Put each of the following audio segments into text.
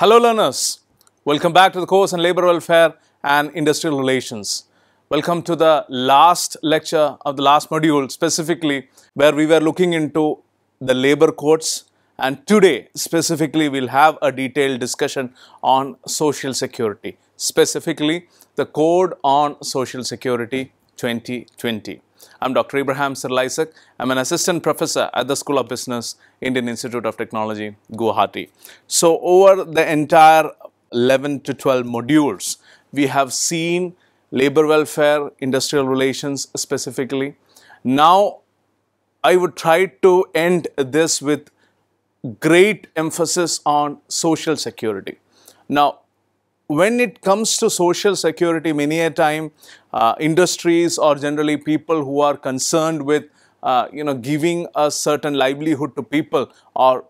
Hello learners, welcome back to the course on labor welfare and industrial relations. Welcome to the last lecture of the last module specifically where we were looking into the labor codes and today specifically we'll have a detailed discussion on social security, specifically the code on social security 2020. I'm Dr. Abraham Cyril Issac. I'm an assistant professor at the School of Business, Indian Institute of Technology, Guwahati. So, over the entire 11 to 12 modules, we have seen labor welfare, industrial relations specifically. Now, I would try to end this with great emphasis on social security. Now, when it comes to social security, many a time uh, industries or generally people who are concerned with uh, you know giving a certain livelihood to people or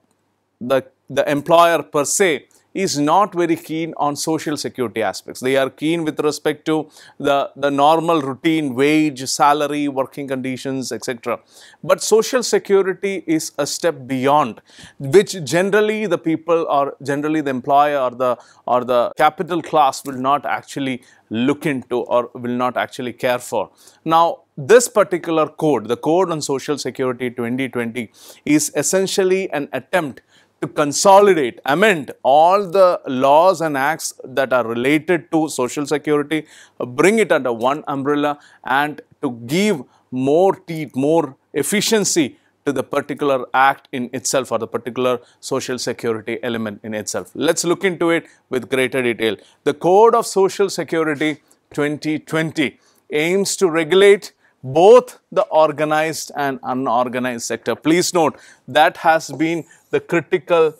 the the employer per se is not very keen on social security aspects. They are keen with respect to the, the normal routine wage, salary, working conditions, etc. But social security is a step beyond, which generally the people or generally the employer or the or the capital class will not actually look into or will not actually care for. Now, this particular code, the Code on Social Security 2020, is essentially an attempt to consolidate, amend all the laws and acts that are related to social security, bring it under one umbrella and to give more teeth, more efficiency to the particular act in itself or the particular social security element in itself. Let's look into it with greater detail. The Code of Social Security 2020 aims to regulate both the organized and unorganized sector. Please note that has been the critical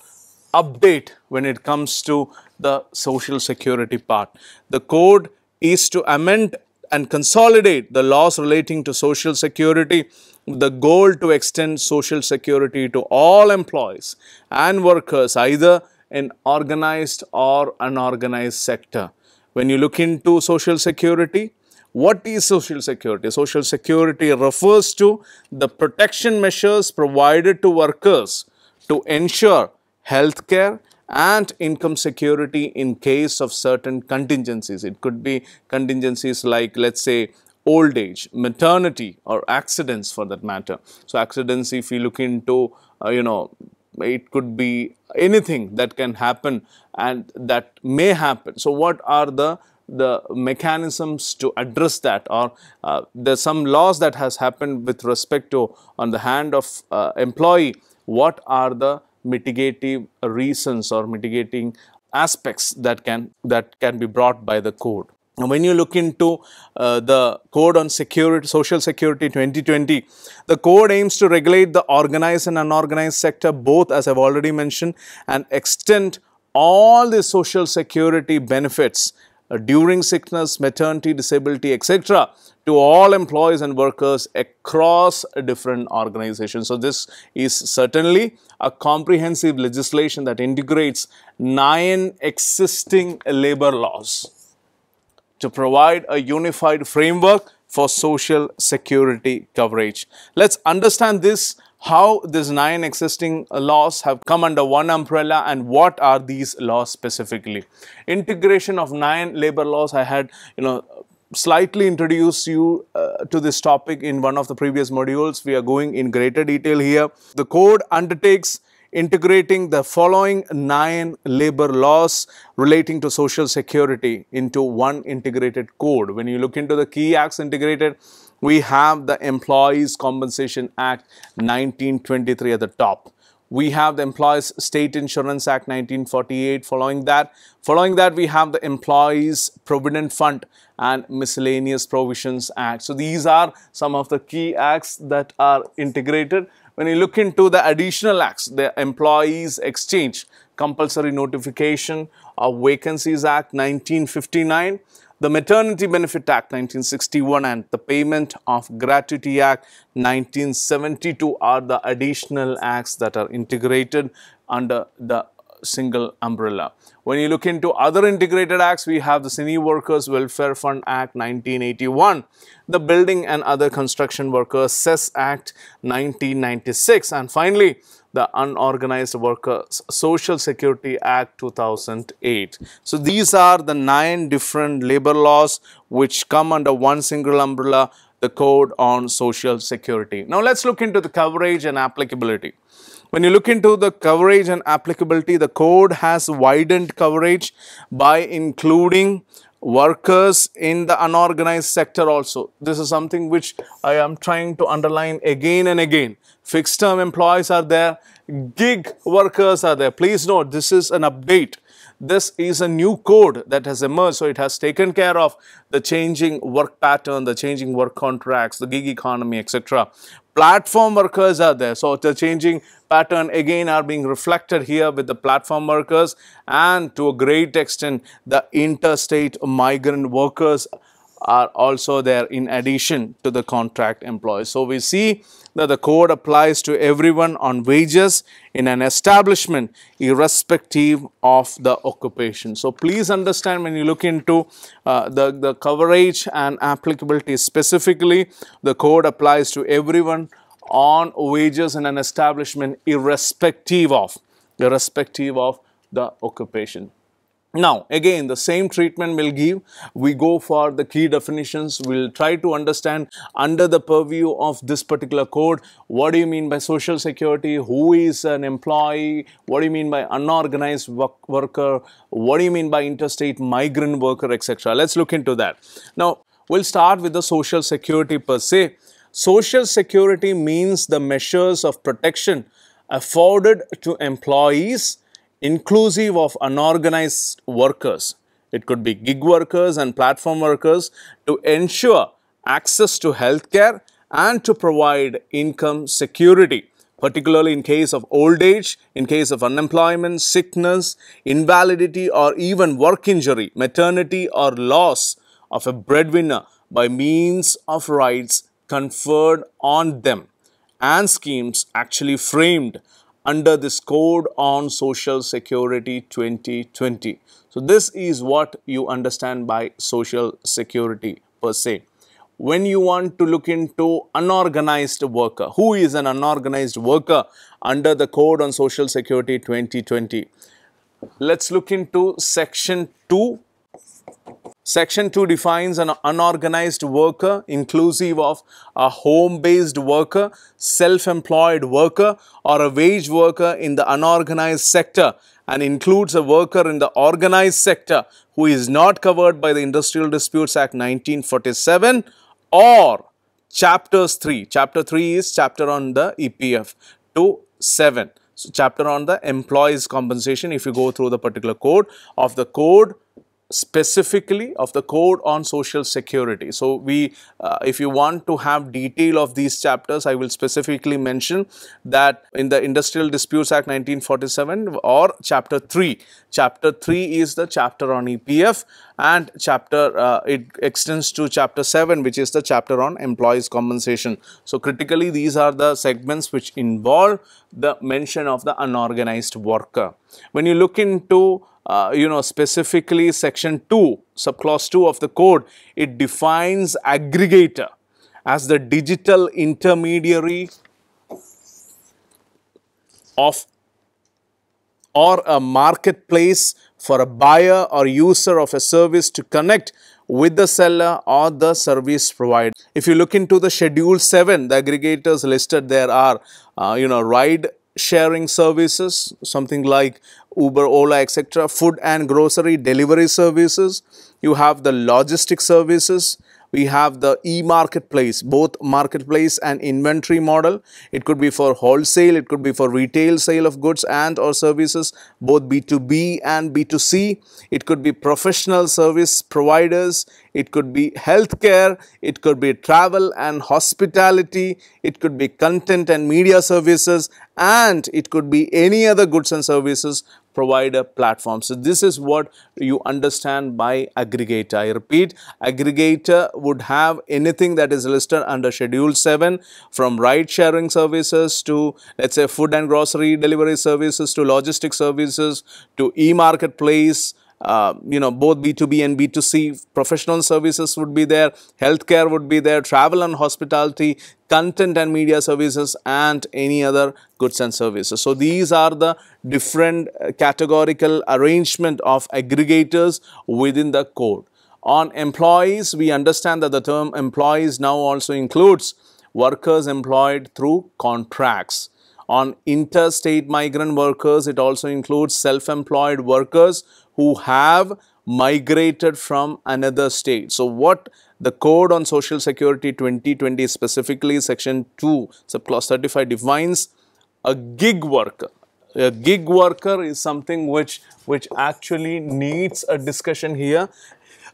update when it comes to the social security part. The code is to amend and consolidate the laws relating to social security the goal to extend social security to all employees and workers either in organized or unorganized sector. When you look into social security, what is social security? Social security refers to the protection measures provided to workers to ensure health care and income security in case of certain contingencies. It could be contingencies like let's say old age, maternity or accidents for that matter. So, accidents if you look into uh, you know it could be anything that can happen and that may happen. So, what are the the mechanisms to address that or uh, there's some laws that has happened with respect to on the hand of uh, employee what are the mitigative reasons or mitigating aspects that can that can be brought by the code? Now, when you look into uh, the Code on Security, Social Security 2020, the code aims to regulate the organized and unorganized sector both as I've already mentioned and extend all the social security benefits during sickness, maternity, disability, etc. to all employees and workers across different organizations. So, this is certainly a comprehensive legislation that integrates nine existing labor laws to provide a unified framework for social security coverage. Let's understand this how these nine existing laws have come under one umbrella and what are these laws specifically. Integration of nine labor laws I had you know slightly introduced you uh, to this topic in one of the previous modules. We are going in greater detail here. The code undertakes integrating the following nine labor laws relating to social security into one integrated code. When you look into the key acts integrated, we have the Employees Compensation Act 1923 at the top. We have the Employees State Insurance Act 1948 following that. Following that, we have the Employees Provident Fund and Miscellaneous Provisions Act. So, these are some of the key acts that are integrated when you look into the additional acts, the Employees Exchange Compulsory Notification of Vacancies Act 1959, the Maternity Benefit Act 1961 and the Payment of Gratuity Act 1972 are the additional acts that are integrated under the single umbrella. When you look into other integrated acts, we have the Cine Workers Welfare Fund Act 1981, the Building and Other Construction Workers Cess Act 1996, and finally, the Unorganized Workers Social Security Act 2008. So these are the nine different labor laws which come under one single umbrella, the Code on Social Security. Now let's look into the coverage and applicability. When you look into the coverage and applicability, the code has widened coverage by including workers in the unorganized sector also. This is something which I am trying to underline again and again. Fixed term employees are there, gig workers are there. Please note this is an update. This is a new code that has emerged. So it has taken care of the changing work pattern, the changing work contracts, the gig economy, etc. Platform workers are there. So the changing pattern again are being reflected here with the platform workers and to a great extent the interstate migrant workers are also there in addition to the contract employees. So we see that the code applies to everyone on wages in an establishment irrespective of the occupation. So please understand when you look into uh, the, the coverage and applicability specifically, the code applies to everyone on wages in an establishment irrespective of, irrespective of the occupation. Now, again, the same treatment will give. We go for the key definitions. We'll try to understand under the purview of this particular code, what do you mean by social security? Who is an employee? What do you mean by unorganized work worker? What do you mean by interstate migrant worker, etc. Let's look into that. Now, we'll start with the social security per se. Social security means the measures of protection afforded to employees inclusive of unorganized workers. It could be gig workers and platform workers to ensure access to healthcare and to provide income security particularly in case of old age, in case of unemployment, sickness, invalidity or even work injury, maternity or loss of a breadwinner by means of rights conferred on them and schemes actually framed under this Code on Social Security 2020. So this is what you understand by social security per se. When you want to look into unorganized worker, who is an unorganized worker under the Code on Social Security 2020? Let's look into section 2 Section 2 defines an unorganized worker inclusive of a home-based worker, self-employed worker or a wage worker in the unorganized sector and includes a worker in the organized sector who is not covered by the Industrial Disputes Act 1947 or chapters 3. Chapter 3 is chapter on the EPF to 7. So, chapter on the employees compensation if you go through the particular code of the code specifically of the code on social security. So, we uh, if you want to have detail of these chapters, I will specifically mention that in the Industrial Disputes Act 1947 or chapter 3. Chapter 3 is the chapter on EPF and chapter uh, it extends to chapter 7 which is the chapter on employees compensation. So, critically these are the segments which involve the mention of the unorganized worker. When you look into uh, you know, specifically section 2, subclause 2 of the code, it defines aggregator as the digital intermediary of or a marketplace for a buyer or user of a service to connect with the seller or the service provider. If you look into the schedule 7, the aggregators listed there are, uh, you know, ride sharing services, something like Uber, Ola, etc., food and grocery delivery services. You have the logistic services. We have the e-marketplace, both marketplace and inventory model. It could be for wholesale, it could be for retail sale of goods and or services, both B2B and B2C. It could be professional service providers. It could be healthcare. It could be travel and hospitality. It could be content and media services and it could be any other goods and services provider platform. So, this is what you understand by aggregator. I repeat, aggregator would have anything that is listed under schedule 7 from ride sharing services to let's say food and grocery delivery services to logistic services to e-marketplace uh, you know, both B2B and B2C professional services would be there, healthcare would be there, travel and hospitality, content and media services and any other goods and services. So, these are the different uh, categorical arrangement of aggregators within the code. On employees, we understand that the term employees now also includes workers employed through contracts. On interstate migrant workers, it also includes self-employed workers who have migrated from another state. So, what the code on social security 2020 specifically section 2 subclause 35 defines a gig worker a gig worker is something which which actually needs a discussion here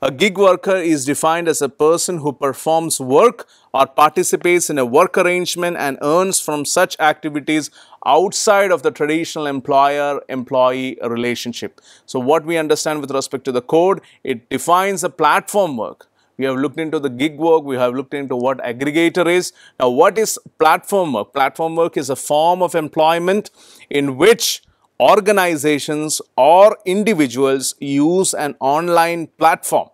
a gig worker is defined as a person who performs work or participates in a work arrangement and earns from such activities outside of the traditional employer-employee relationship. So what we understand with respect to the code, it defines a platform work. We have looked into the gig work, we have looked into what aggregator is. Now what is platform work? Platform work is a form of employment in which organizations or individuals use an online platform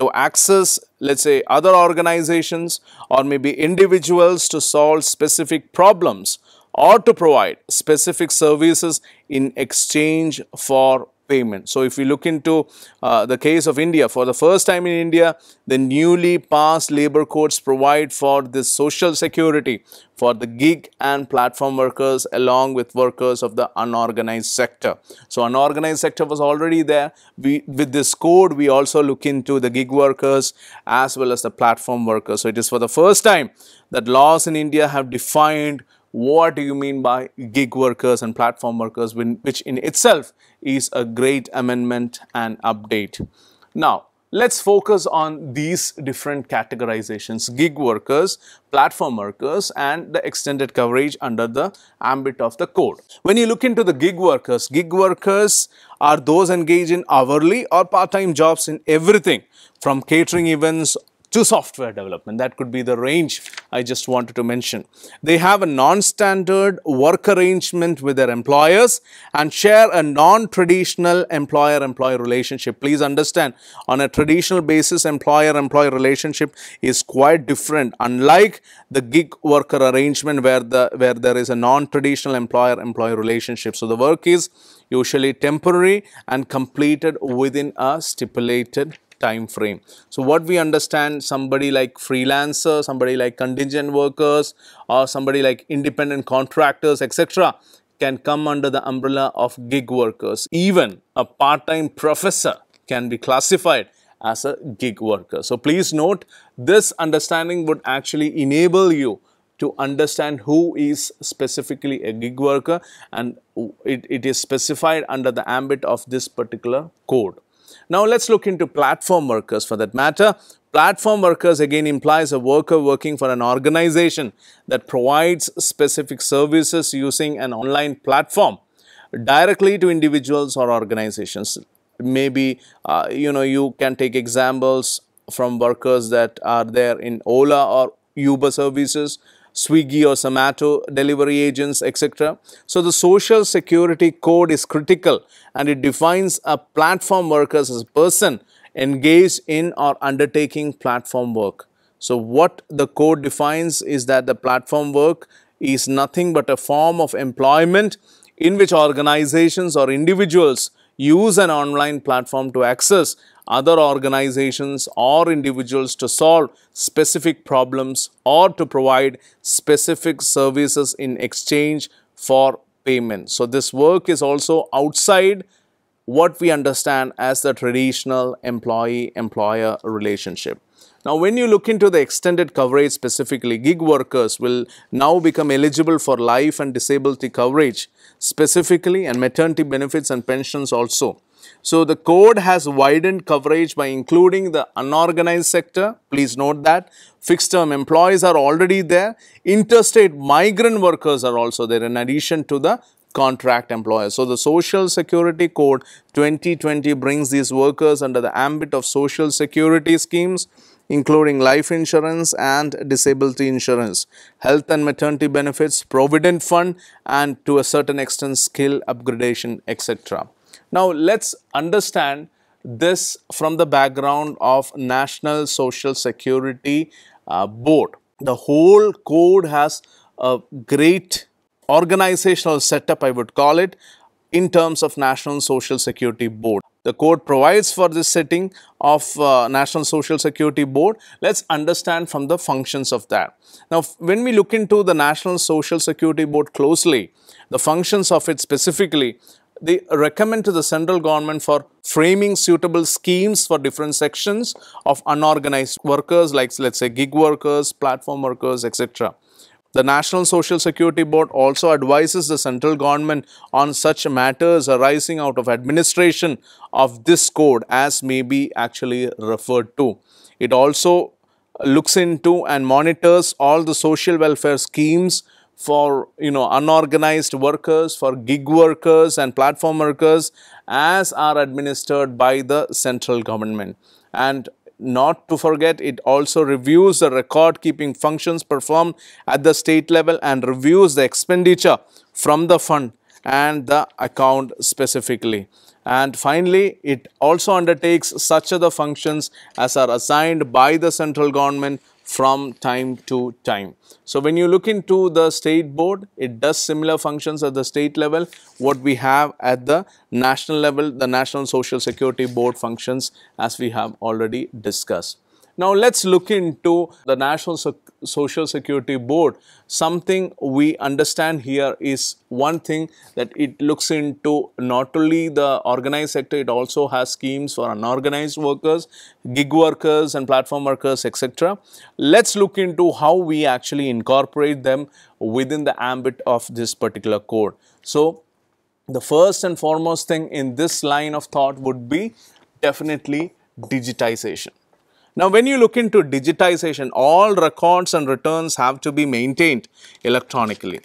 to access let's say other organizations or maybe individuals to solve specific problems or to provide specific services in exchange for payment. So, if we look into uh, the case of India, for the first time in India, the newly passed labor codes provide for this social security for the gig and platform workers along with workers of the unorganized sector. So, unorganized sector was already there. We, with this code, we also look into the gig workers as well as the platform workers. So, it is for the first time that laws in India have defined what do you mean by gig workers and platform workers, which in itself is a great amendment and update. Now, let's focus on these different categorizations, gig workers, platform workers and the extended coverage under the ambit of the code. When you look into the gig workers, gig workers are those engaged in hourly or part-time jobs in everything from catering events to software development. That could be the range I just wanted to mention. They have a non-standard work arrangement with their employers and share a non-traditional employer-employee relationship. Please understand, on a traditional basis, employer-employee relationship is quite different. Unlike the gig worker arrangement where, the, where there is a non-traditional employer-employee relationship. So, the work is usually temporary and completed within a stipulated time frame. So what we understand somebody like freelancer, somebody like contingent workers or somebody like independent contractors etc can come under the umbrella of gig workers. Even a part-time professor can be classified as a gig worker. So please note this understanding would actually enable you to understand who is specifically a gig worker and it, it is specified under the ambit of this particular code. Now let's look into platform workers for that matter. Platform workers again implies a worker working for an organization that provides specific services using an online platform directly to individuals or organizations. Maybe, uh, you know, you can take examples from workers that are there in Ola or Uber services Swiggy or Zomato delivery agents, etc. So, the social security code is critical and it defines a platform worker as a person engaged in or undertaking platform work. So, what the code defines is that the platform work is nothing but a form of employment in which organizations or individuals use an online platform to access other organizations or individuals to solve specific problems or to provide specific services in exchange for payment. So, this work is also outside what we understand as the traditional employee-employer relationship. Now, when you look into the extended coverage specifically, gig workers will now become eligible for life and disability coverage specifically and maternity benefits and pensions also. So, the code has widened coverage by including the unorganized sector. Please note that fixed term employees are already there. Interstate migrant workers are also there in addition to the contract employers. So, the Social Security Code 2020 brings these workers under the ambit of social security schemes including life insurance and disability insurance, health and maternity benefits, provident fund and to a certain extent skill upgradation etc. Now, let us understand this from the background of National Social Security uh, Board. The whole code has a great organizational setup, I would call it, in terms of National Social Security Board. The code provides for this setting of uh, National Social Security Board. Let's understand from the functions of that. Now, when we look into the National Social Security Board closely, the functions of it specifically, they recommend to the central government for framing suitable schemes for different sections of unorganized workers like let's say gig workers, platform workers, etc. The National Social Security Board also advises the central government on such matters arising out of administration of this code as may be actually referred to. It also looks into and monitors all the social welfare schemes for you know unorganized workers, for gig workers and platform workers as are administered by the central government. And not to forget, it also reviews the record keeping functions performed at the state level and reviews the expenditure from the fund and the account specifically. And finally, it also undertakes such other functions as are assigned by the central government from time to time. So, when you look into the state board, it does similar functions at the state level, what we have at the national level, the National Social Security Board functions as we have already discussed. Now, let's look into the National so Social Security Board. Something we understand here is one thing that it looks into not only the organized sector, it also has schemes for unorganized workers, gig workers and platform workers, etc. Let's look into how we actually incorporate them within the ambit of this particular code. So, the first and foremost thing in this line of thought would be definitely digitization. Now, when you look into digitization, all records and returns have to be maintained electronically.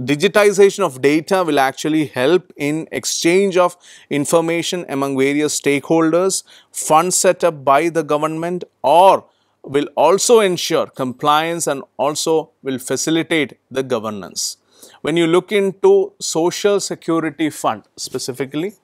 Digitization of data will actually help in exchange of information among various stakeholders, funds set up by the government or will also ensure compliance and also will facilitate the governance. When you look into social security fund specifically,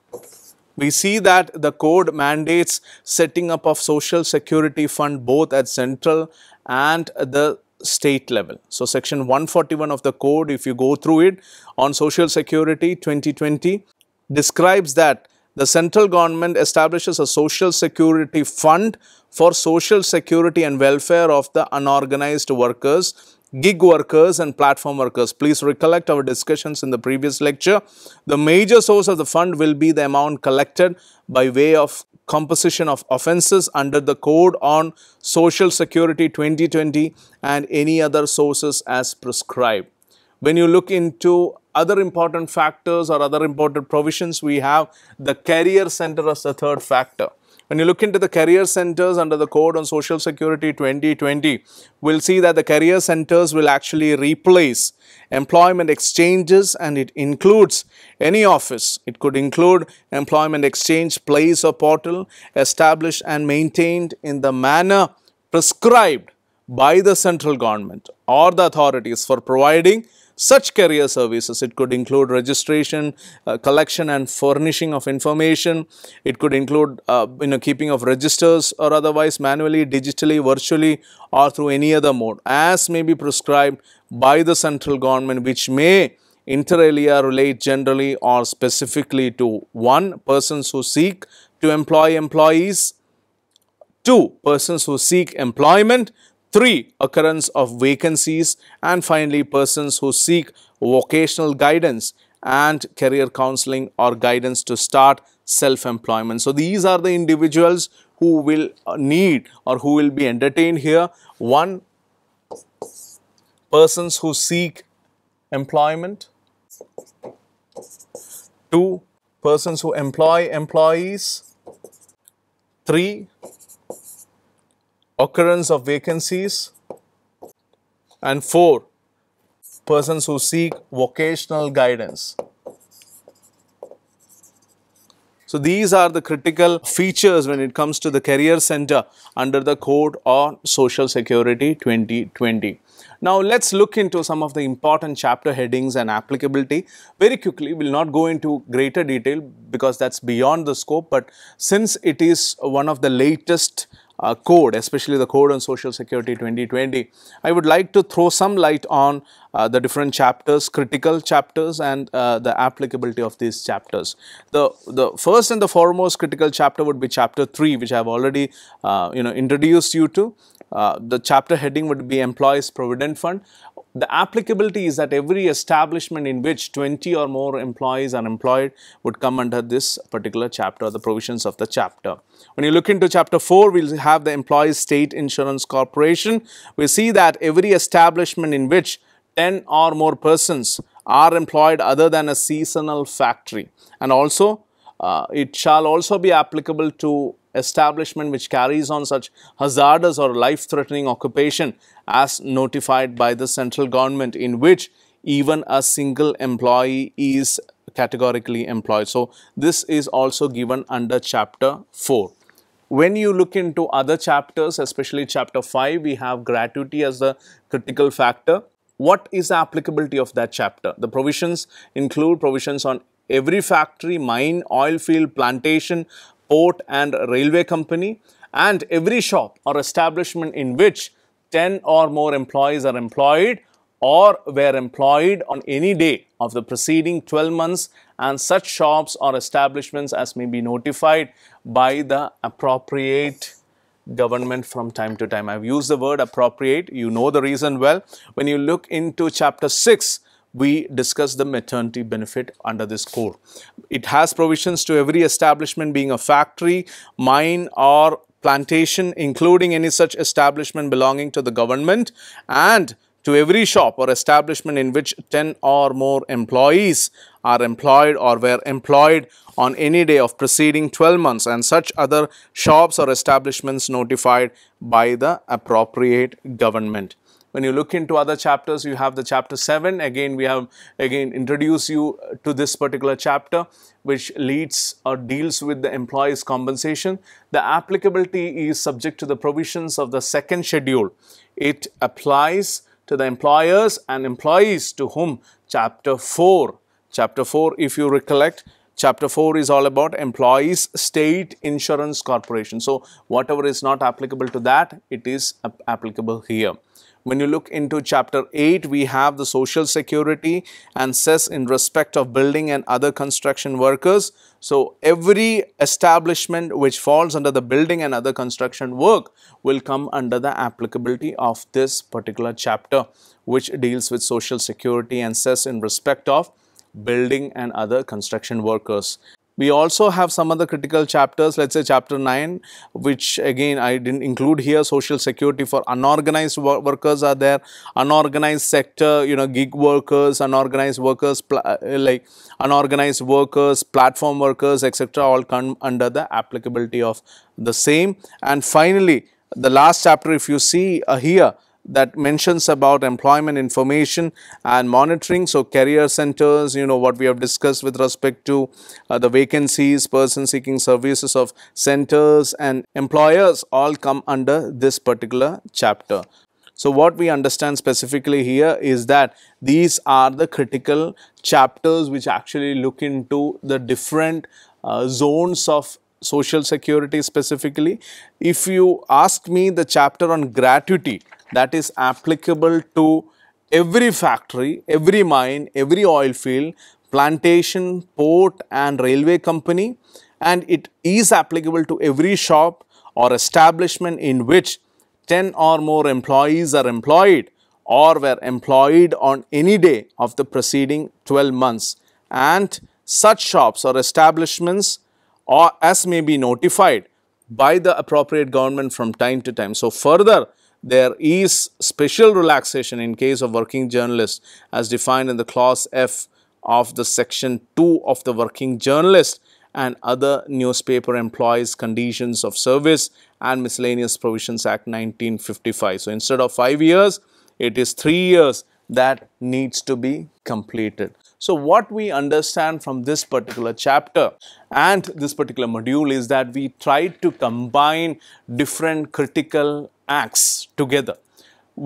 we see that the code mandates setting up of social security fund both at central and the state level. So, section 141 of the code if you go through it on social security 2020 describes that the central government establishes a social security fund for social security and welfare of the unorganized workers gig workers and platform workers. Please recollect our discussions in the previous lecture. The major source of the fund will be the amount collected by way of composition of offences under the code on social security 2020 and any other sources as prescribed. When you look into other important factors or other important provisions, we have the career center as the third factor. When you look into the career centers under the code on social security 2020, we'll see that the career centers will actually replace employment exchanges and it includes any office. It could include employment exchange place or portal established and maintained in the manner prescribed by the central government or the authorities for providing such career services. It could include registration, uh, collection and furnishing of information. It could include uh, you know keeping of registers or otherwise manually, digitally, virtually or through any other mode as may be prescribed by the central government which may inter alia relate generally or specifically to one persons who seek to employ employees, two persons who seek employment, Three, occurrence of vacancies and finally persons who seek vocational guidance and career counseling or guidance to start self-employment. So, these are the individuals who will uh, need or who will be entertained here. One, persons who seek employment. Two, persons who employ employees. Three, occurrence of vacancies and 4 persons who seek vocational guidance. So, these are the critical features when it comes to the career center under the code on social security 2020. Now let's look into some of the important chapter headings and applicability very quickly. We'll not go into greater detail because that's beyond the scope, but since it is one of the latest uh, code, especially the Code on Social Security 2020, I would like to throw some light on uh, the different chapters, critical chapters and uh, the applicability of these chapters. The, the first and the foremost critical chapter would be chapter 3 which I have already uh, you know introduced you to. Uh, the chapter heading would be Employees Provident Fund the applicability is that every establishment in which 20 or more employees are employed would come under this particular chapter, the provisions of the chapter. When you look into chapter 4, we'll have the Employees State Insurance Corporation. We see that every establishment in which 10 or more persons are employed other than a seasonal factory and also uh, it shall also be applicable to establishment which carries on such hazardous or life-threatening occupation as notified by the central government in which even a single employee is categorically employed. So, this is also given under chapter 4. When you look into other chapters, especially chapter 5, we have gratuity as the critical factor. What is the applicability of that chapter? The provisions include provisions on every factory, mine, oil field, plantation, port and railway company and every shop or establishment in which 10 or more employees are employed or were employed on any day of the preceding 12 months and such shops or establishments as may be notified by the appropriate government from time to time. I have used the word appropriate, you know the reason well. When you look into chapter 6, we discuss the maternity benefit under this code. It has provisions to every establishment being a factory, mine or plantation including any such establishment belonging to the government and to every shop or establishment in which 10 or more employees are employed or were employed on any day of preceding 12 months and such other shops or establishments notified by the appropriate government. When you look into other chapters, you have the chapter 7. Again, we have again introduced you to this particular chapter which leads or deals with the employee's compensation. The applicability is subject to the provisions of the second schedule. It applies to the employers and employees to whom chapter 4, chapter 4 if you recollect, chapter 4 is all about employees state insurance corporation. So, whatever is not applicable to that, it is applicable here. When you look into chapter 8, we have the social security and cess in respect of building and other construction workers. So, every establishment which falls under the building and other construction work will come under the applicability of this particular chapter which deals with social security and cess in respect of building and other construction workers. We also have some other critical chapters, let's say chapter 9, which again I didn't include here, social security for unorganized workers are there, unorganized sector, you know, gig workers, unorganized workers, uh, like unorganized workers, platform workers, etc. all come under the applicability of the same. And finally, the last chapter if you see uh, here, that mentions about employment information and monitoring. So, career centers, you know what we have discussed with respect to uh, the vacancies, person seeking services of centers and employers all come under this particular chapter. So, what we understand specifically here is that these are the critical chapters which actually look into the different uh, zones of social security specifically. If you ask me the chapter on gratuity, that is applicable to every factory, every mine, every oil field, plantation, port and railway company and it is applicable to every shop or establishment in which 10 or more employees are employed or were employed on any day of the preceding 12 months and such shops or establishments or as may be notified by the appropriate government from time to time. So, further there is special relaxation in case of working journalists as defined in the clause F of the section 2 of the working journalist and other newspaper employees conditions of service and miscellaneous provisions act 1955 so instead of 5 years it is 3 years that needs to be completed so what we understand from this particular chapter and this particular module is that we tried to combine different critical acts together.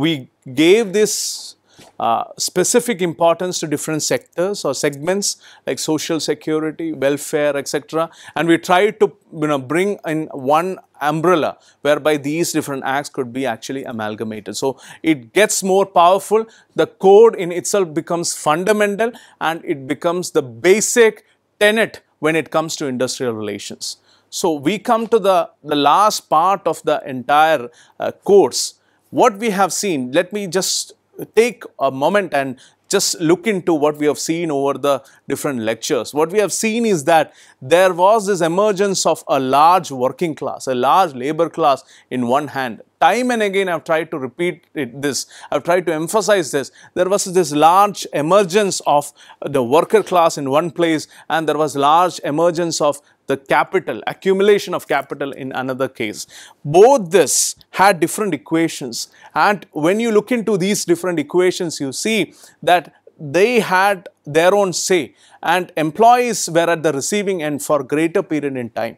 we gave this uh, specific importance to different sectors or segments like social security, welfare, etc. And we tried to you know, bring in one umbrella whereby these different acts could be actually amalgamated. So it gets more powerful, the code in itself becomes fundamental and it becomes the basic tenet when it comes to industrial relations. So we come to the, the last part of the entire uh, course. What we have seen, let me just take a moment and just look into what we have seen over the different lectures. What we have seen is that there was this emergence of a large working class, a large labor class in one hand. Time and again I have tried to repeat it, this, I have tried to emphasize this. There was this large emergence of the worker class in one place and there was large emergence of the capital, accumulation of capital in another case. Both this had different equations and when you look into these different equations, you see that they had their own say and employees were at the receiving end for greater period in time.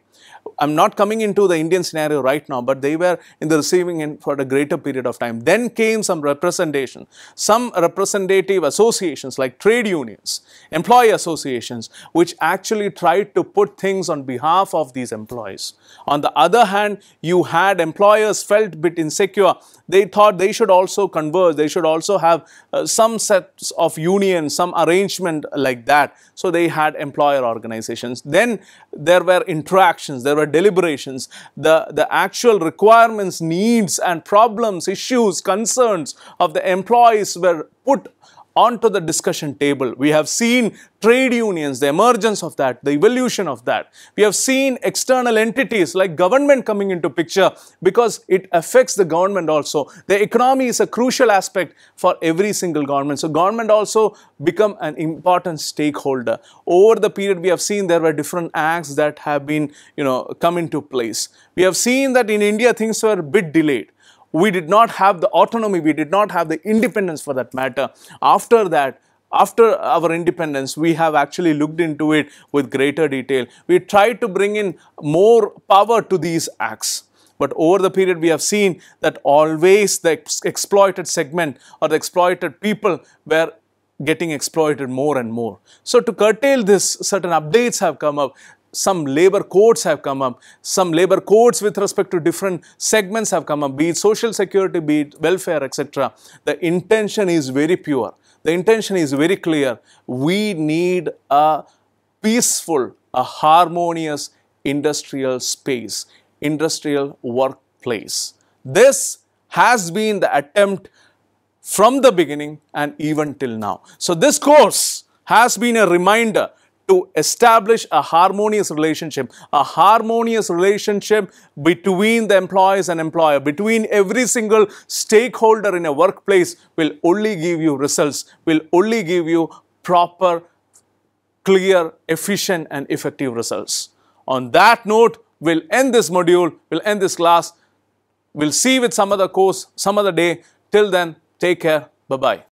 I'm not coming into the Indian scenario right now, but they were in the receiving end for a greater period of time. Then came some representation, some representative associations like trade unions, employee associations, which actually tried to put things on behalf of these employees. On the other hand, you had employers felt a bit insecure. They thought they should also converge, they should also have uh, some sets of unions, some arrangement like that. So they had employer organizations. Then there were interactions, there were deliberations, the, the actual requirements, needs and problems, issues, concerns of the employees were put onto the discussion table. We have seen trade unions, the emergence of that, the evolution of that. We have seen external entities like government coming into picture because it affects the government also. The economy is a crucial aspect for every single government. So government also become an important stakeholder. Over the period we have seen there were different acts that have been, you know, come into place. We have seen that in India things were a bit delayed we did not have the autonomy, we did not have the independence for that matter. After that, after our independence, we have actually looked into it with greater detail. We tried to bring in more power to these acts. But over the period, we have seen that always the ex exploited segment or the exploited people were getting exploited more and more. So to curtail this, certain updates have come up some labor codes have come up, some labor codes with respect to different segments have come up, be it social security, be it welfare, etc. The intention is very pure. The intention is very clear. We need a peaceful, a harmonious industrial space, industrial workplace. This has been the attempt from the beginning and even till now. So this course has been a reminder to establish a harmonious relationship, a harmonious relationship between the employees and employer, between every single stakeholder in a workplace will only give you results, will only give you proper, clear, efficient and effective results. On that note, we'll end this module, we'll end this class. We'll see with some other course, some other day. Till then, take care. Bye-bye.